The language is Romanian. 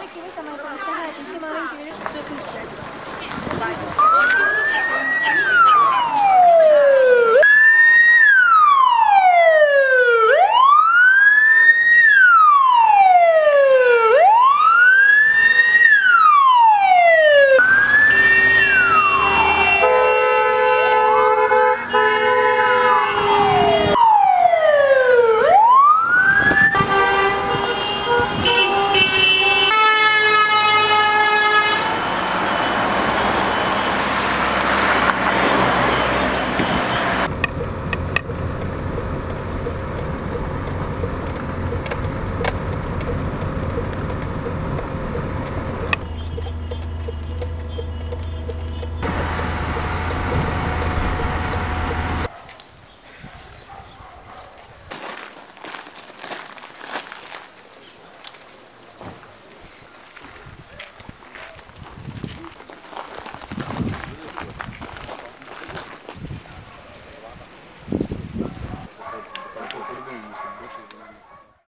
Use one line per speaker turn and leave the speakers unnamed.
мы кивы самое простое, а ты все маленькие видишь, что
ты чай.